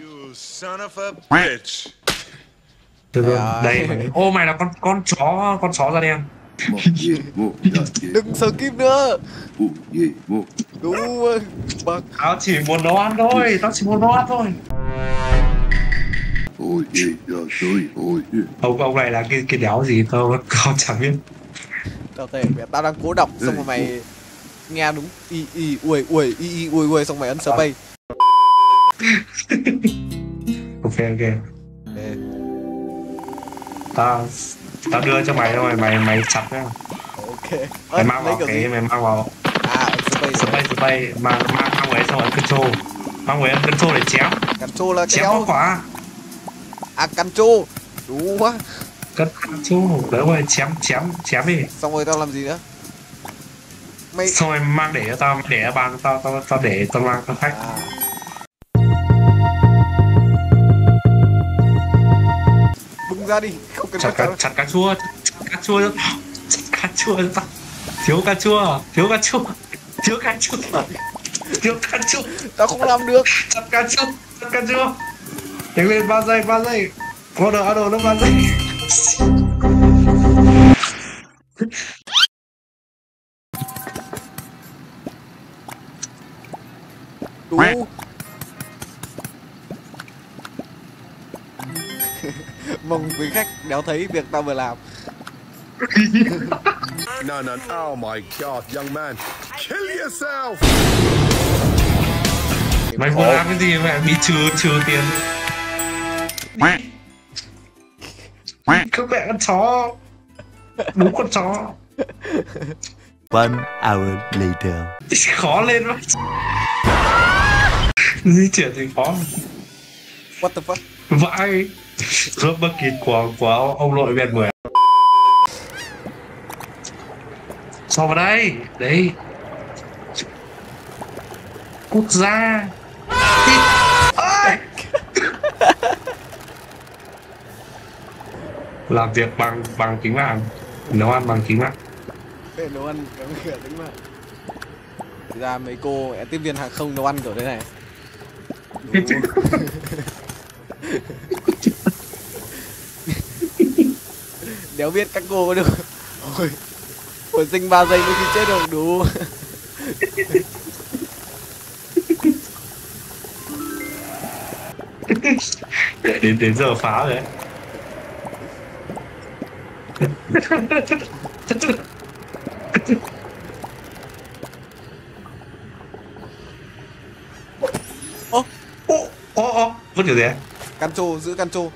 You son of a bitch. Từ từ, đây. Ô mày là con con chó con chó da đen Đừng sờ kim nữa. Đúng rồi Bác. Tao chỉ muốn nấu ăn thôi tao chỉ muốn nấu ăn thôi. Ông ông này là cái cái đéo gì tao tao chẳng biết. Tao thể mẹ tao đang cố đọc Xong rồi mày Nghe đúng. Y y ui ui y y ui ui Xong mày ấn space ok ok. Tao tao đưa cho mày thôi mày mày chặt nhá. Ok. Mày mang vào cái mày mang vào. À space spray spray mang mang mang về xong rồi control mang về control để chém Control là chém kéo khóa À control Đúng quá. Cất control đấy rồi chém chém chém đi. Xong rồi tao làm gì nữa? Mày xong rồi mang để cho tao để ở bàn tao tao tao để tao mang tao khách. À Bung ra đi Không cần chặt cá chặt cá chua cá chua chặt cá chua tao. Thiếu cá chua thiếu cá chua thiếu cá chua. Thiếu cá chua. Tao không làm được. Chặt cá chua chặt cá chua. Nhanh lên ba giây ba giây. Có đồ ăn đồ nó ba giây. Đủ Mong quý khách đéo thấy việc tao vừa làm. No, no. Oh my God, young man, kill yourself. mày vừa làm cái gì mẹ bị trừ trừ tiền? Các mẹ con chó. Đúng con chó. One hour later. khó lên quá. Di chuyển thì khó What the fuck vãi. Cướp bất kỳ của của ông nội việt mười. Sao vào đây. Đấy quốc gia làm việc bằng bằng kính vàng nấu ăn bằng kính vàng nấu ăn cấm cửa mà. Thực ra mấy cô tiếp viên hàng không nấu ăn kiểu thế này Đéo biết các cô có được Ôi Hồi sinh 3 giây mới khi chết được đủ đến đến giờ phá rồi đấy. Ô ô ô ô vứt kiểu gì Căn trô giữ căn trô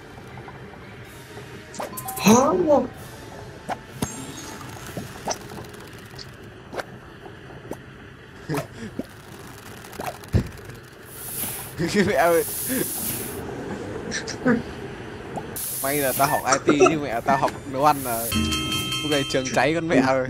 Mẹ ơi. May là tao học IT chứ mẹ, tao học nấu ăn là Lúc này trường cháy con mẹ rồi